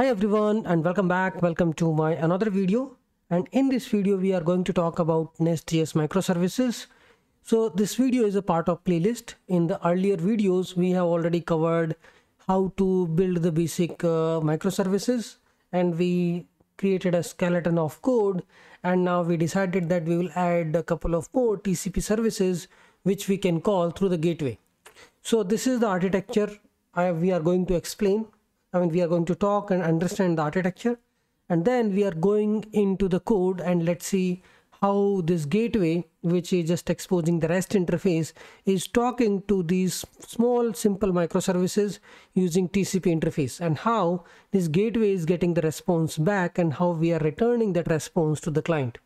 Hi everyone and welcome back. Welcome to my another video. And in this video, we are going to talk about Nest.js microservices. So this video is a part of playlist. In the earlier videos, we have already covered how to build the basic uh, microservices and we created a skeleton of code. And now we decided that we will add a couple of more TCP services, which we can call through the gateway. So this is the architecture I, we are going to explain. I mean, we are going to talk and understand the architecture and then we are going into the code and let's see how this gateway which is just exposing the rest interface is talking to these small simple microservices using tcp interface and how this gateway is getting the response back and how we are returning that response to the client.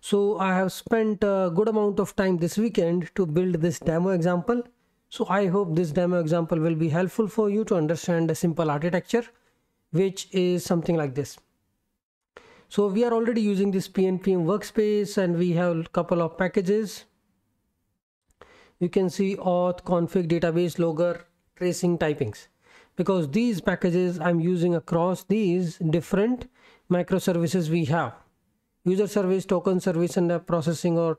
So i have spent a good amount of time this weekend to build this demo example so i hope this demo example will be helpful for you to understand the simple architecture which is something like this. So we are already using this pnpm workspace and we have a couple of packages. You can see auth config database logger tracing typings. Because these packages i'm using across these different microservices we have. User service token service and processing or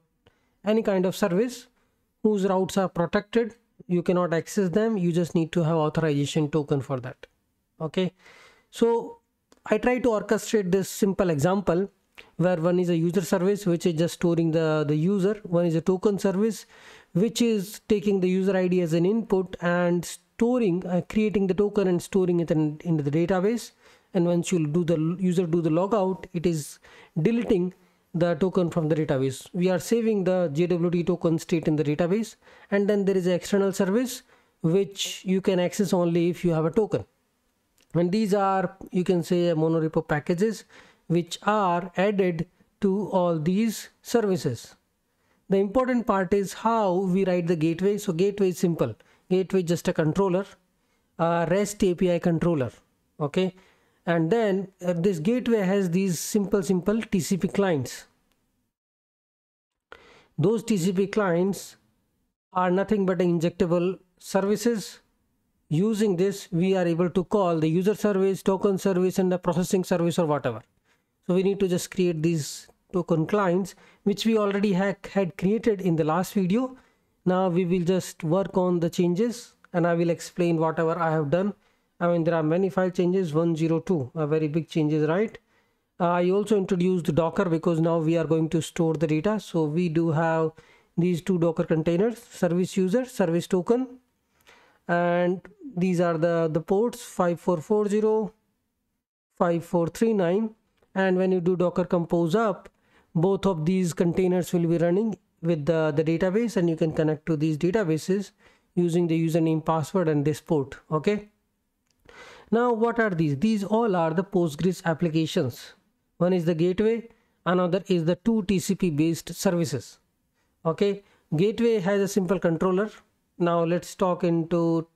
any kind of service whose routes are protected you cannot access them. You just need to have authorization token for that. Okay? So I try to orchestrate this simple example where one is a user service which is just storing the the user. One is a token service which is taking the user id as an input and storing uh, creating the token and storing it in, in the database. And once you do the user do the logout it is deleting the token from the database. We are saving the jwt token state in the database and then there is an external service which you can access only if you have a token. And these are you can say monorepo packages which are added to all these services. The important part is how we write the gateway. So gateway is simple. Gateway is just a controller a rest api controller okay? And then uh, this gateway has these simple simple tcp clients those tcp clients are nothing but injectable services. Using this we are able to call the user service token service and the processing service or whatever. So we need to just create these token clients which we already had, created in the last video. Now we will just work on the changes and i will explain whatever i have done. I mean there are many file changes 102 a very big changes right Uh, i also introduced docker because now we are going to store the data. So we do have these two docker containers service user service token. And these are the the ports 5440 5439 and when you do docker compose up both of these containers will be running with the the database and you can connect to these databases using the username password and this port okay? Now what are these? These all are the postgres applications one is the gateway another is the two tcp based services. Okay gateway has a simple controller. Now let's talk into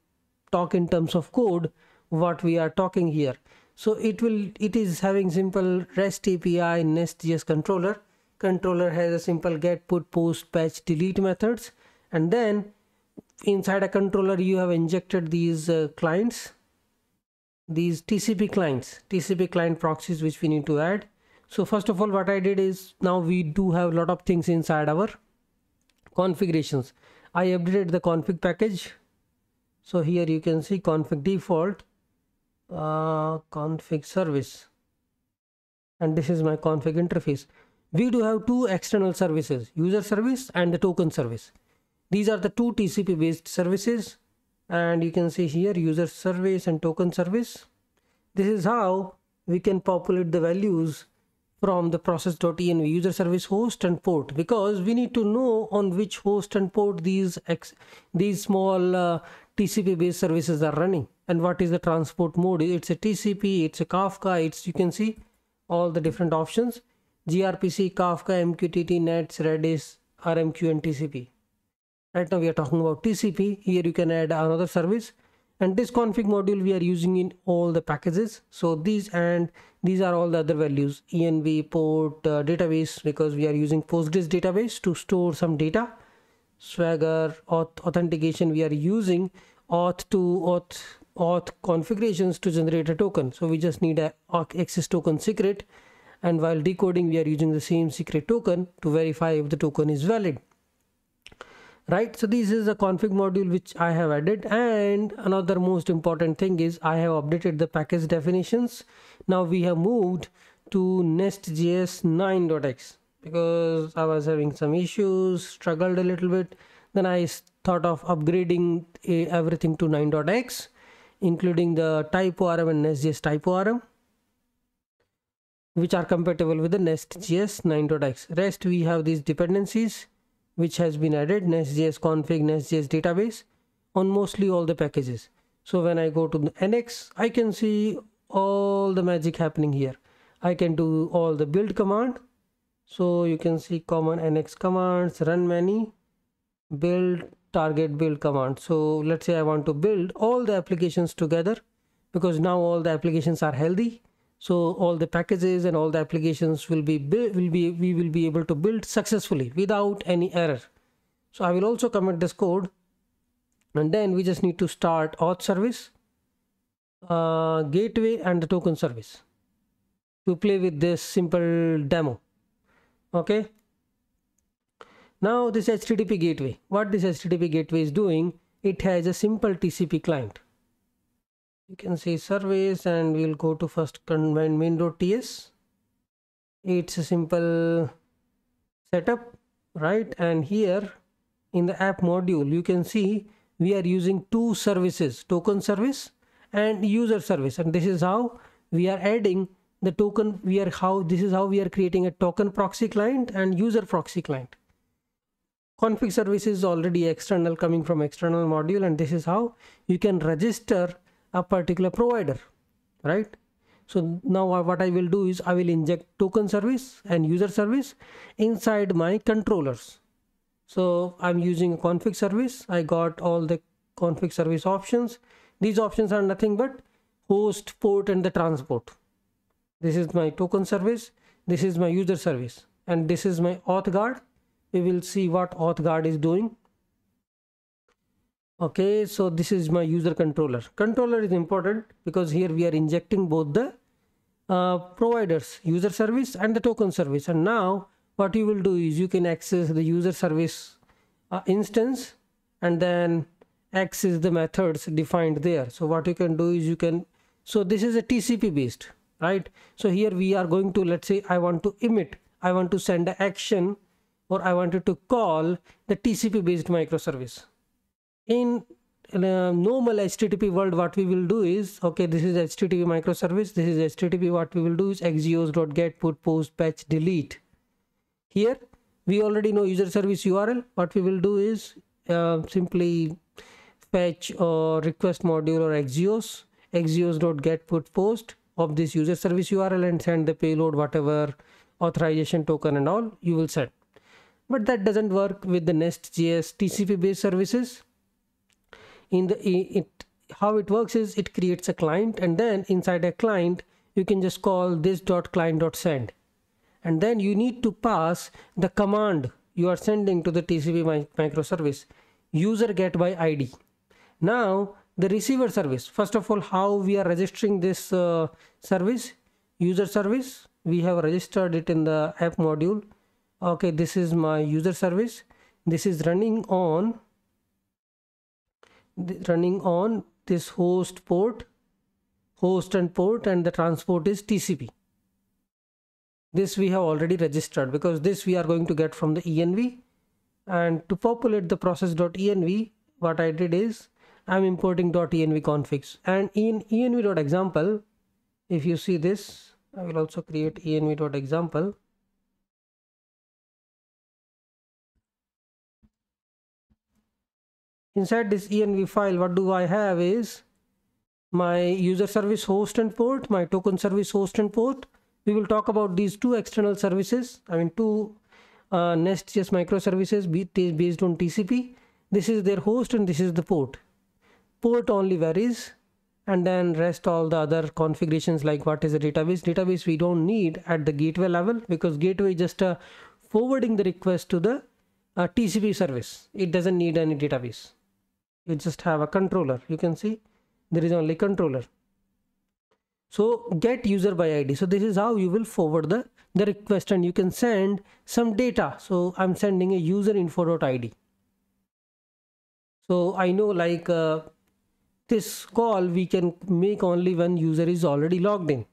talk in terms of code what we are talking here. So it will it is having simple rest api nest.js controller. Controller has a simple get put post patch delete methods. And then inside a controller you have injected these uh, clients these tcp clients tcp client proxies which we need to add so first of all what i did is now we do have a lot of things inside our configurations. I updated the config package. So here you can see config default uh, config service. And this is my config interface. We do have two external services user service and the token service. These are the two TCP based services. And you can see here user service and token service. This is how we can populate the values from the process.env user service host and port because we need to know on which host and port these these small uh, TCP based services are running and what is the transport mode. It's a TCP it's a Kafka it's you can see all the different options. gRPC Kafka MQTT NATS Redis RMQ and TCP right now we are talking about TCP here you can add another service and this config module we are using in all the packages. So these and these are all the other values. Env port uh, database because we are using postgres database to store some data. Swagger auth authentication we are using auth to auth auth configurations to generate a token. So we just need a access token secret. And while decoding we are using the same secret token to verify if the token is valid right so this is a config module which i have added and another most important thing is i have updated the package definitions. Now we have moved to nestjs 9.x because i was having some issues struggled a little bit. Then i thought of upgrading eh, everything to 9.x including the type orm and nestjs type orm which are compatible with the nestjs 9.x rest we have these dependencies which has been added nestjs config nestjs database on mostly all the packages. So when i go to the nx i can see all the magic happening here. I can do all the build command. So you can see common nx commands run many build target build command. So let's say i want to build all the applications together because now all the applications are healthy so all the packages and all the applications will be will be we will be able to build successfully without any error. So i will also commit this code. And then we just need to start auth service uh, gateway and the token service to play with this simple demo. Okay? Now this http gateway. What this http gateway is doing? It has a simple tcp client you can see service and we'll go to first combine main.ts it's a simple setup right? And here in the app module you can see we are using two services token service and user service. And this is how we are adding the token we are how this is how we are creating a token proxy client and user proxy client. Config service is already external coming from external module and this is how you can register a particular provider right? So now what i will do is i will inject token service and user service inside my controllers. So i'm using a config service. I got all the config service options. These options are nothing but host port and the transport. This is my token service. This is my user service. And this is my auth guard. We will see what auth guard is doing okay so this is my user controller. Controller is important because here we are injecting both the uh, providers user service and the token service. And now what you will do is you can access the user service uh, instance and then access the methods defined there. So what you can do is you can so this is a tcp based right? So here we are going to let's say i want to emit i want to send an action or i wanted to call the tcp based microservice in, a normal http world what we will do is okay this is http microservice this is http what we will do is axios.get put post patch delete. Here we already know user service url what we will do is uh, simply fetch or request module or axios axios.get put post of this user service url and send the payload whatever authorization token and all you will set. But that doesn't work with the nest.js tcp based services in the it how it works is it creates a client and then inside a client you can just call this dot client dot send and then you need to pass the command you are sending to the TCP microservice user get by ID. Now the receiver service. First of all how we are registering this uh, service? User service. We have registered it in the app module. Okay this is my user service. This is running on running on this host port host and port and the transport is TCP this we have already registered because this we are going to get from the env and to populate the process.env what I did is I'm importing .env configs. And in env.example if you see this I will also create env.example inside this env file what do i have is my user service host and port my token service host and port. We will talk about these two external services i mean two uh, nest.js microservices based on tcp this is their host and this is the port. Port only varies and then rest all the other configurations like what is a database. Database we don't need at the gateway level because gateway just uh, forwarding the request to the uh, tcp service. It doesn't need any database you just have a controller. You can see there is only controller. So get user by id so this is how you will forward the the request and you can send some data. So i'm sending a user info.id so i know like uh, this call we can make only when user is already logged in.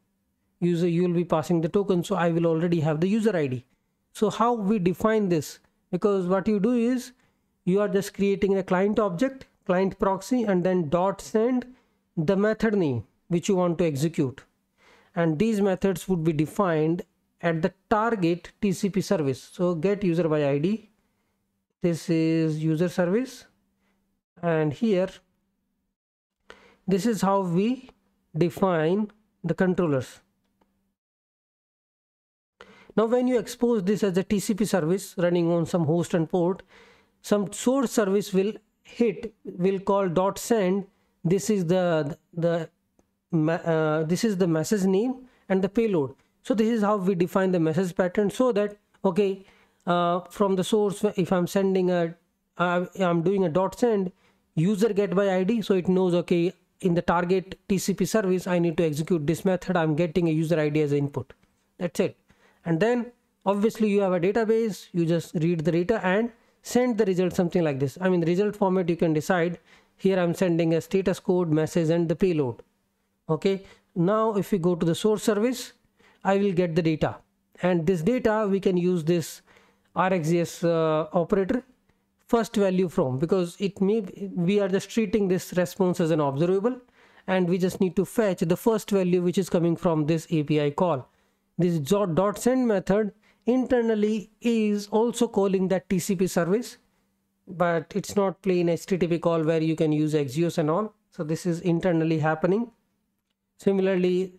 User you will be passing the token so i will already have the user id so how we define this? Because what you do is you are just creating a client object client proxy and then dot send the method name which you want to execute. And these methods would be defined at the target TCP service. So get user by ID this is user service. And here this is how we define the controllers. Now when you expose this as a TCP service running on some host and port some source service will hit will call dot send. This is the the uh, this is the message name and the payload. So this is how we define the message pattern so that okay uh, from the source if i'm sending a i'm doing a dot send user get by id so it knows okay in the target tcp service i need to execute this method. I'm getting a user id as input. That's it. And then obviously you have a database you just read the data and send the result something like this. I mean the result format you can decide. Here i'm sending a status code message and the payload. Okay? Now if we go to the source service i will get the data. And this data we can use this rxjs uh, operator first value from because it may we are just treating this response as an observable and we just need to fetch the first value which is coming from this api call. This dot send method internally is also calling that tcp service but it's not plain http call where you can use axios and all. So this is internally happening. Similarly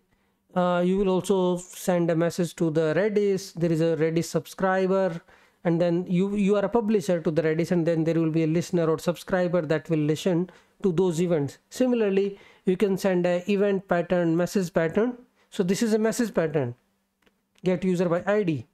uh, you will also send a message to the redis. There is a redis subscriber and then you you are a publisher to the redis and then there will be a listener or subscriber that will listen to those events. Similarly you can send a event pattern message pattern. So this is a message pattern. Get user by id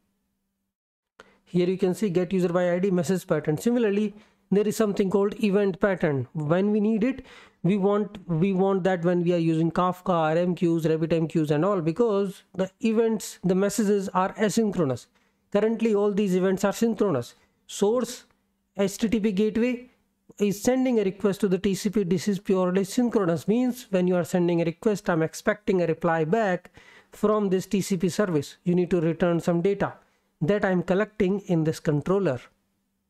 here you can see get user by id message pattern. Similarly there is something called event pattern. When we need it we want we want that when we are using kafka rmqs rabbitmqs and all because the events the messages are asynchronous. Currently all these events are synchronous. Source http gateway is sending a request to the tcp this is purely synchronous. Means when you are sending a request i'm expecting a reply back from this tcp service. You need to return some data that i'm collecting in this controller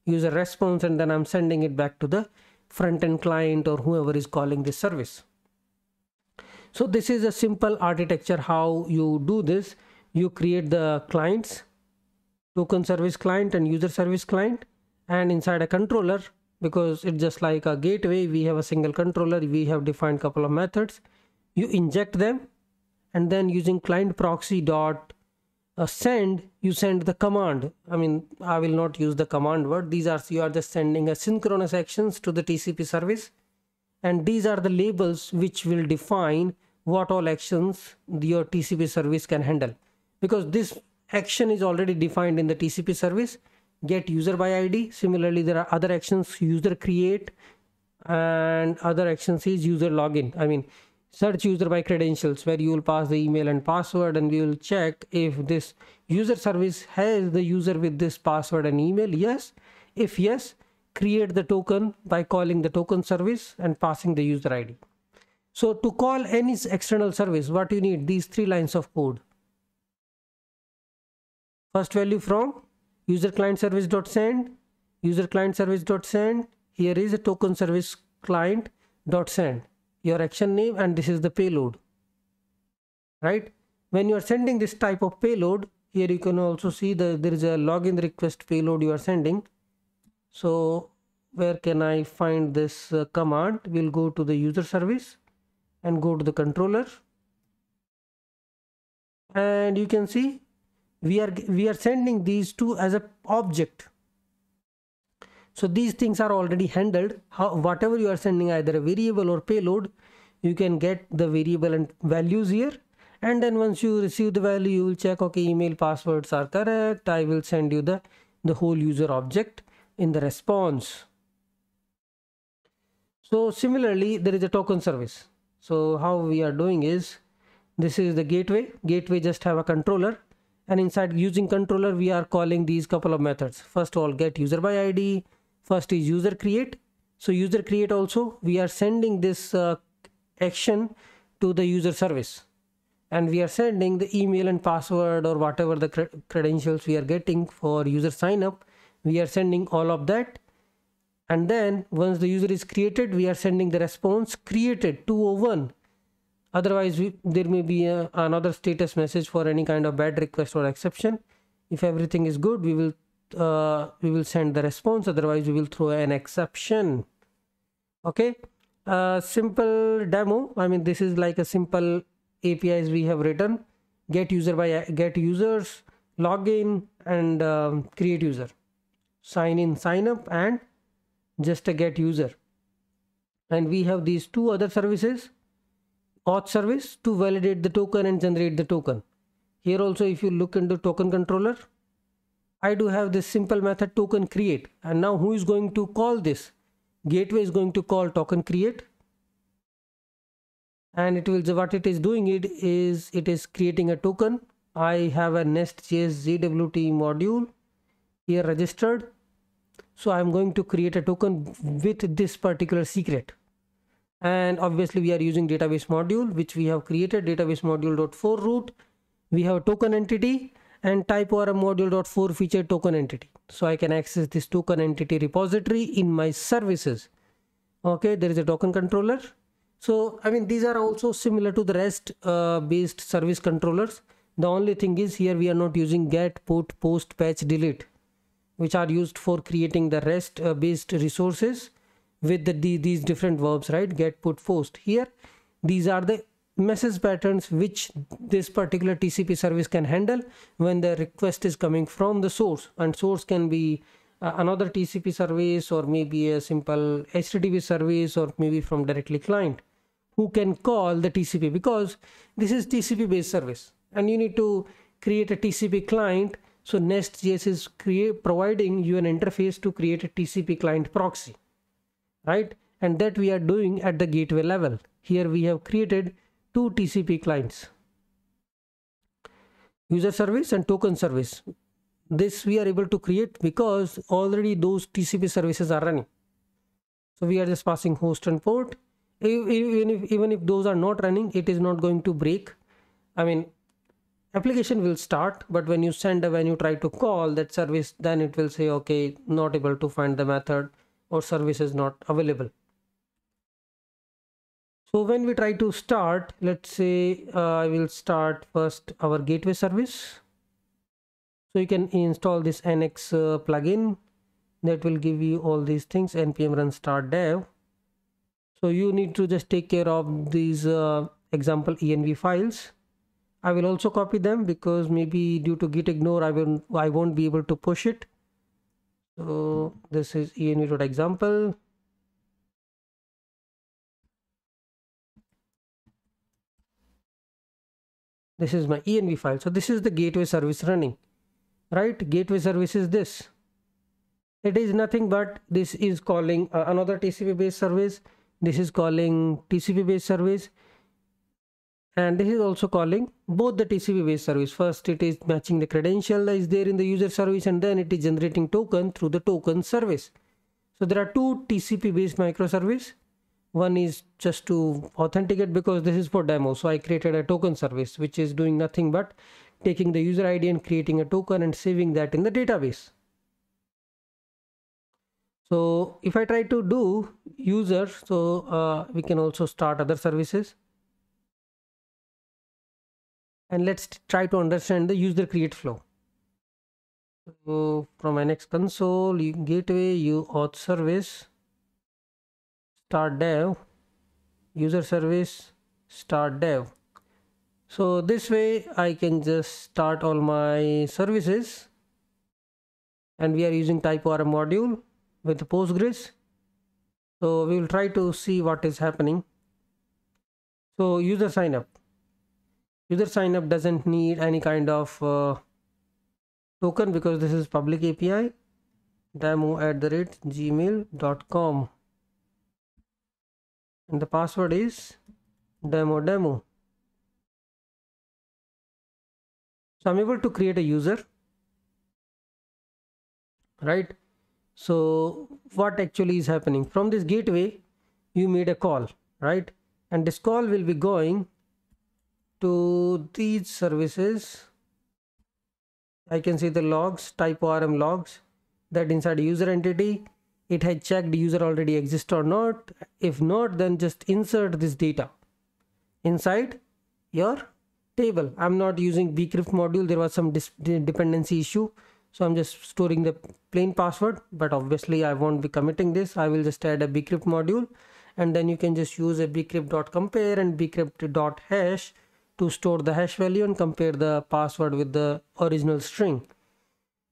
user response and then I'm sending it back to the front end client or whoever is calling this service. So this is a simple architecture how you do this. You create the clients, token service client and user service client and inside a controller because it's just like a gateway we have a single controller we have defined couple of methods you inject them and then using client proxy dot uh, send you send the command. I mean i will not use the command word. These are you are just sending a synchronous actions to the tcp service. And these are the labels which will define what all actions your tcp service can handle. Because this action is already defined in the tcp service. Get user by id similarly there are other actions user create. And other actions is user login. I mean search user by credentials where you will pass the email and password and we will check if this user service has the user with this password and email. Yes. If yes create the token by calling the token service and passing the user id so to call any external service what you need? These three lines of code. First value from user client service dot send user client service dot send here is a token service client dot send your action name and this is the payload right? When you are sending this type of payload here you can also see that there is a login request payload you are sending. So where can I find this uh, command? We'll go to the user service and go to the controller. And you can see we are we are sending these two as a object so these things are already handled. How whatever you are sending either a variable or payload you can get the variable and values here. And then once you receive the value you will check okay email passwords are correct. I will send you the the whole user object in the response. So similarly there is a token service. So how we are doing is this is the gateway. Gateway just have a controller. And inside using controller we are calling these couple of methods. First of all get user by id first is user create. So user create also we are sending this uh, action to the user service. And we are sending the email and password or whatever the cre credentials we are getting for user sign up we are sending all of that. And then once the user is created we are sending the response created 201 otherwise we, there may be a, another status message for any kind of bad request or exception. If everything is good we will uh, we will send the response otherwise we will throw an exception. Okay? A simple demo. I mean this is like a simple apis we have written. Get user by get users login and um, create user. Sign in sign up and just a get user. And we have these two other services. Auth service to validate the token and generate the token. Here also if you look into token controller I do have this simple method token create. And now who is going to call this? Gateway is going to call token create. And it will what it is doing it is it is creating a token. I have a nest.js JWT module here registered. So i'm going to create a token with this particular secret. And obviously we are using database module which we have created database module dot for root. We have a token entity and type module dot for feature token entity. So i can access this token entity repository in my services. Okay there is a token controller. So i mean these are also similar to the rest uh, based service controllers. The only thing is here we are not using get put post patch delete which are used for creating the rest uh, based resources with the, the, these different verbs right? Get put post. Here these are the message patterns which this particular tcp service can handle when the request is coming from the source and source can be uh, another tcp service or maybe a simple http service or maybe from directly client who can call the tcp because this is tcp based service and you need to create a tcp client so Nest.js is create, providing you an interface to create a TCP client proxy, right? And that we are doing at the gateway level. Here we have created two TCP clients, user service and token service. This we are able to create because already those TCP services are running. So we are just passing host and port. Even if, even if those are not running, it is not going to break. I mean, application will start but when you send a when you try to call that service then it will say okay not able to find the method or service is not available so when we try to start let's say uh, i will start first our gateway service so you can install this nx uh, plugin that will give you all these things npm run start dev so you need to just take care of these uh, example env files I will also copy them because maybe due to git ignore I will I won't be able to push it. So this is env.example. This is my env file. So this is the gateway service running, right? Gateway service is this. It is nothing but this is calling uh, another TCP based service. This is calling TCP based service and this is also calling both the TCP based service. First it is matching the credential that is there in the user service and then it is generating token through the token service. So there are two TCP based microservice. One is just to authenticate because this is for demo. So I created a token service which is doing nothing but taking the user ID and creating a token and saving that in the database. So if I try to do user, so uh, we can also start other services and let's try to understand the user create flow so from nx console gateway you auth service start dev user service start dev. So this way i can just start all my services. And we are using type orm module with postgres. So we will try to see what is happening. So user sign up user sign up doesn't need any kind of uh, token because this is public API demo at the rate gmail.com and the password is demo demo. So i'm able to create a user right? So what actually is happening? From this gateway you made a call right? And this call will be going to these services. I can see the logs type ORM logs that inside user entity it had checked the user already exists or not. If not then just insert this data inside your table. I'm not using bcrypt module. There was some dependency issue. So i'm just storing the plain password but obviously i won't be committing this. I will just add a bcrypt module and then you can just use a bcrypt.compare and bcrypt.hash to store the hash value and compare the password with the original string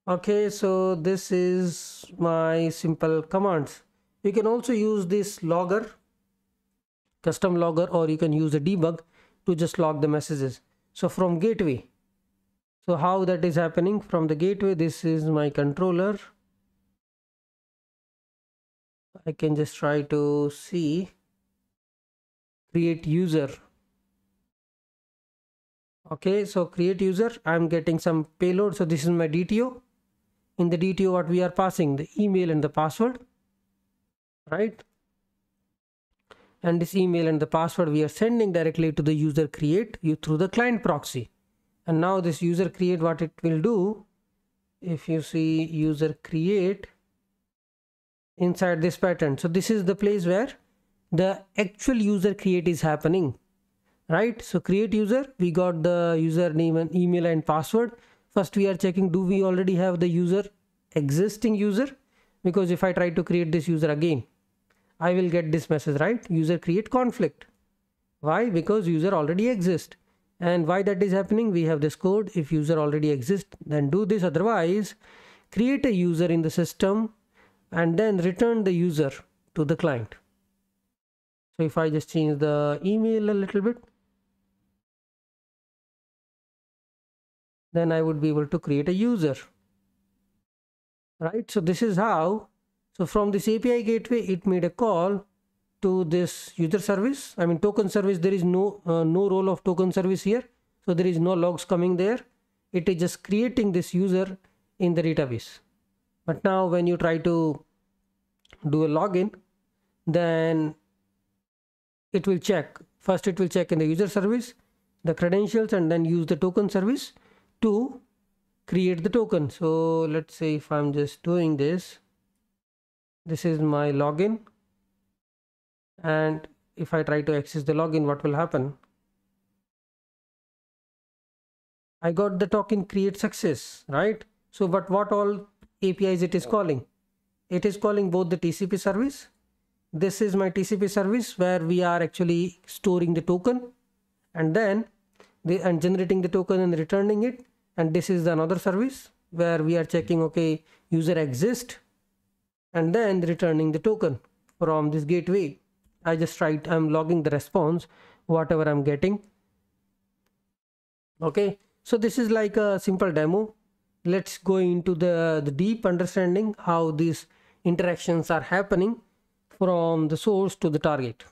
okay so this is my simple commands. You can also use this logger custom logger or you can use a debug to just log the messages. So from gateway. So how that is happening? From the gateway this is my controller. I can just try to see. Create user. Okay so create user. I'm getting some payload. So this is my dto in the dto what we are passing the email and the password right? And this email and the password we are sending directly to the user create you through the client proxy. And now this user create what it will do if you see user create inside this pattern. So this is the place where the actual user create is happening right? So create user we got the username and email and password first we are checking do we already have the user existing user? Because if i try to create this user again i will get this message right? User create conflict. Why? Because user already exists and why that is happening? We have this code. If user already exists then do this. Otherwise create a user in the system and then return the user to the client. So if i just change the email a little bit then I would be able to create a user. Right? So this is how so from this API gateway it made a call to this user service. I mean token service there is no uh, no role of token service here. So there is no logs coming there. It is just creating this user in the database. But now when you try to do a login then it will check. First it will check in the user service the credentials and then use the token service to create the token. So let's say if i'm just doing this this is my login. And if i try to access the login what will happen? I got the token create success right? So but what all apis it is calling? It is calling both the tcp service. This is my tcp service where we are actually storing the token and then the and generating the token and returning it and this is another service where we are checking okay user exist and then returning the token from this gateway. I just tried i'm logging the response whatever i'm getting. Okay so this is like a simple demo. Let's go into the, the deep understanding how these interactions are happening from the source to the target